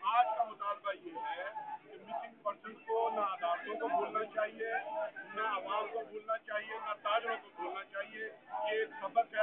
آج کا مطالبہ یہ ہے کہ مسنگ پرسن کو نہ عدالتوں کو بھولنا چاہیے، نہ عوام کو بھولنا چاہیے، نہ تاجروں کو بھولنا چاہیے۔ یہ ایک سبق ہے۔